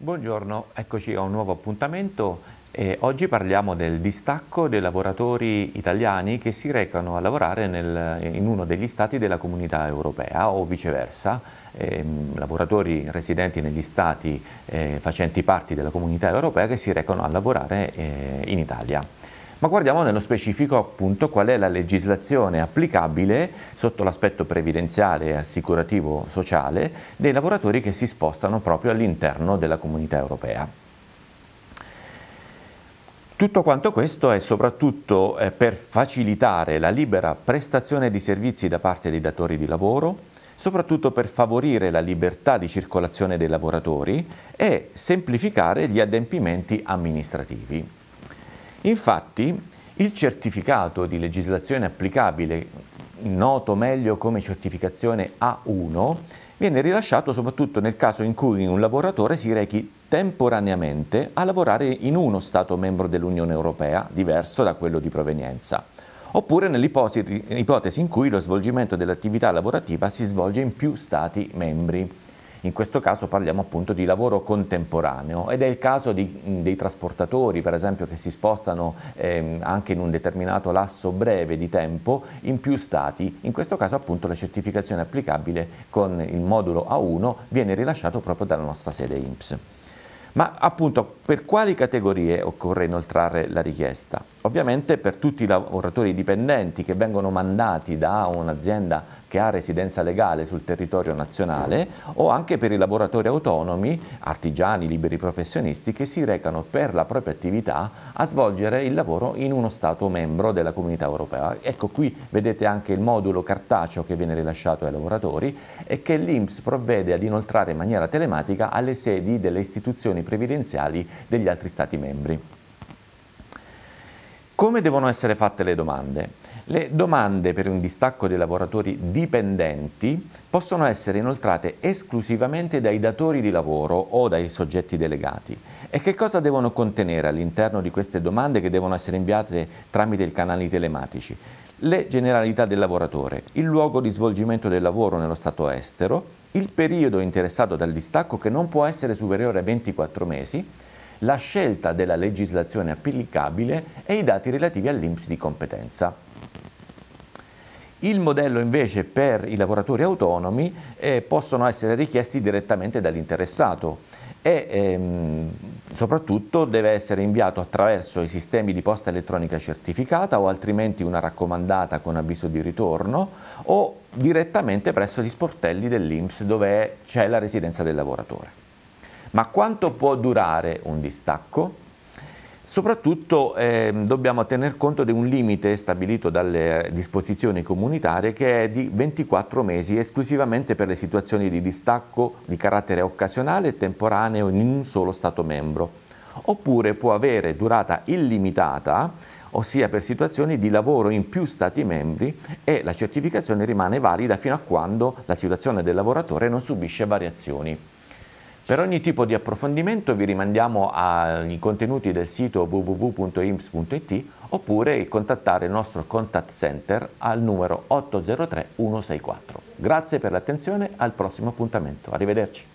Buongiorno, eccoci a un nuovo appuntamento. Eh, oggi parliamo del distacco dei lavoratori italiani che si recano a lavorare nel, in uno degli stati della comunità europea o viceversa, eh, lavoratori residenti negli stati eh, facenti parte della comunità europea che si recano a lavorare eh, in Italia. Ma guardiamo nello specifico appunto qual è la legislazione applicabile sotto l'aspetto previdenziale e assicurativo sociale dei lavoratori che si spostano proprio all'interno della comunità europea. Tutto quanto questo è soprattutto eh, per facilitare la libera prestazione di servizi da parte dei datori di lavoro, soprattutto per favorire la libertà di circolazione dei lavoratori e semplificare gli adempimenti amministrativi. Infatti il certificato di legislazione applicabile, noto meglio come certificazione A1, viene rilasciato soprattutto nel caso in cui un lavoratore si rechi temporaneamente a lavorare in uno Stato membro dell'Unione Europea, diverso da quello di provenienza, oppure nell'ipotesi in cui lo svolgimento dell'attività lavorativa si svolge in più Stati membri. In questo caso parliamo appunto di lavoro contemporaneo ed è il caso di, dei trasportatori, per esempio, che si spostano ehm, anche in un determinato lasso breve di tempo in più stati. In questo caso appunto la certificazione applicabile con il modulo A1 viene rilasciato proprio dalla nostra sede INPS. Ma appunto per quali categorie occorre inoltrare la richiesta? Ovviamente per tutti i lavoratori dipendenti che vengono mandati da un'azienda che ha residenza legale sul territorio nazionale o anche per i lavoratori autonomi, artigiani, liberi professionisti che si recano per la propria attività a svolgere il lavoro in uno Stato membro della comunità europea. Ecco qui vedete anche il modulo cartaceo che viene rilasciato ai lavoratori e che l'Inps provvede ad inoltrare in maniera telematica alle sedi delle istituzioni previdenziali degli altri Stati membri. Come devono essere fatte le domande? Le domande per un distacco dei lavoratori dipendenti possono essere inoltrate esclusivamente dai datori di lavoro o dai soggetti delegati. E che cosa devono contenere all'interno di queste domande che devono essere inviate tramite i canali telematici? Le generalità del lavoratore, il luogo di svolgimento del lavoro nello Stato estero, il periodo interessato dal distacco che non può essere superiore a 24 mesi, la scelta della legislazione applicabile e i dati relativi all'INPS di competenza. Il modello invece per i lavoratori autonomi eh, possono essere richiesti direttamente dall'interessato e ehm, soprattutto deve essere inviato attraverso i sistemi di posta elettronica certificata o altrimenti una raccomandata con avviso di ritorno o direttamente presso gli sportelli dell'INPS dove c'è la residenza del lavoratore. Ma quanto può durare un distacco? Soprattutto eh, dobbiamo tener conto di un limite stabilito dalle disposizioni comunitarie che è di 24 mesi esclusivamente per le situazioni di distacco di carattere occasionale e temporaneo in un solo Stato membro. Oppure può avere durata illimitata, ossia per situazioni di lavoro in più Stati membri e la certificazione rimane valida fino a quando la situazione del lavoratore non subisce variazioni. Per ogni tipo di approfondimento vi rimandiamo ai contenuti del sito www.imps.it oppure contattare il nostro contact center al numero 803 164. Grazie per l'attenzione, al prossimo appuntamento. Arrivederci.